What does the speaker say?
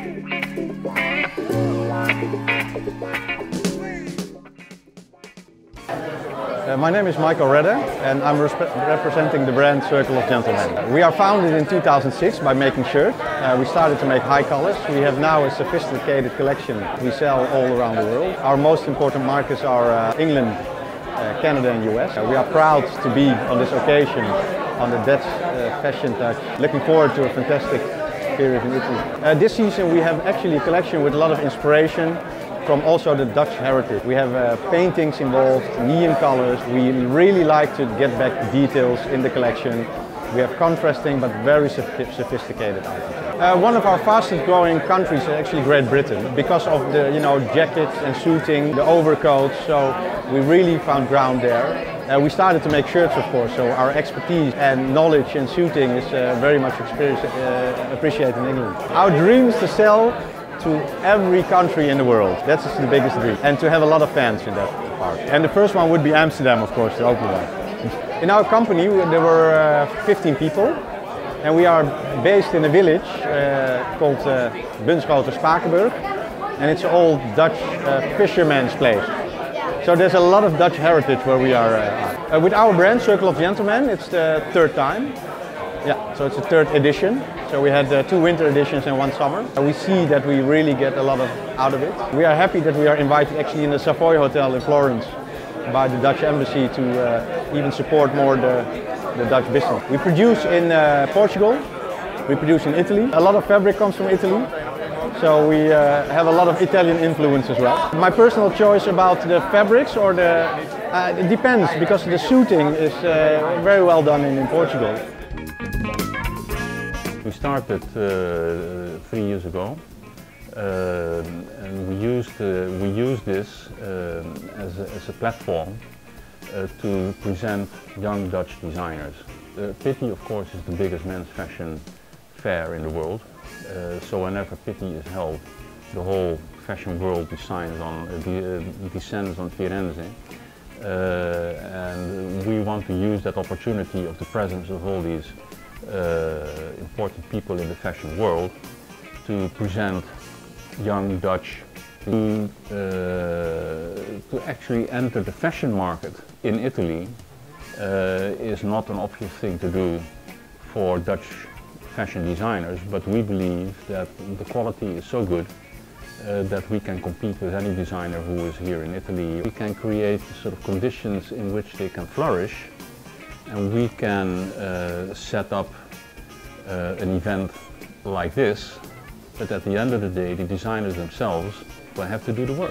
Uh, my name is Michael Redder and I'm representing the brand Circle of Gentlemen. We are founded in 2006 by making shirts. Uh, we started to make high colors. We have now a sophisticated collection we sell all around the world. Our most important markets are uh, England, uh, Canada and US. We are proud to be on this occasion on the Dutch uh, Fashion Touch. Looking forward to a fantastic period in Italy. this season we have actually a collection with a lot of inspiration from also the Dutch heritage. We have uh, paintings involved, neon colors. We really like to get back details in the collection. We have contrasting but very sophisticated items. Uh, one of our fastest growing countries is actually Great Britain because of the you know jackets and suiting, the overcoats. So we really found ground there. Uh, we started to make shirts, of course, so our expertise and knowledge in suiting is uh, very much uh, appreciated in England. Our dream is to sell to every country in the world. That's the biggest dream. And to have a lot of fans in that part. And the first one would be Amsterdam, of course, the open one. In our company, there were uh, 15 people. And we are based in a village uh, called uh, Bunschoten Spakenburg. And it's an old Dutch uh, fisherman's place. So there's a lot of Dutch heritage where we are. Uh, uh with our brand, Circle of Gentlemen, it's the third time. Yeah, so it's the third edition. So we had uh, two winter editions and one summer. We see that we really get a lot of out of it. We are happy that we are invited actually in the Savoy Hotel in Florence by the Dutch Embassy to uh, even support more the, the Dutch business. We produce in uh, Portugal, we produce in Italy. A lot of fabric comes from Italy. So we uh, have a lot of Italian influence as well. My personal choice about the fabrics or the, uh, it depends because the suiting is uh, very well done in, in Portugal. We started uh, three years ago uh, and we used, uh, we used this uh, as, a, as a platform uh, to present young Dutch designers. Pitti of course is the biggest men's fashion fair in the world uh, so whenever Pitti is held the whole fashion world descends on, descends on Firenze and we want to use that opportunity of the presence of all these uh, important people in the fashion world to present young Dutch to, uh, to actually enter the fashion market in Italy uh, is not an obvious thing to do for Dutch fashion designers, but we believe that the quality is so good uh, that we can compete with any designer who is here in Italy. We can create sort of conditions in which they can flourish and we can uh, set up uh, an event like this, but at the end of the day, the designers themselves will have to do the work.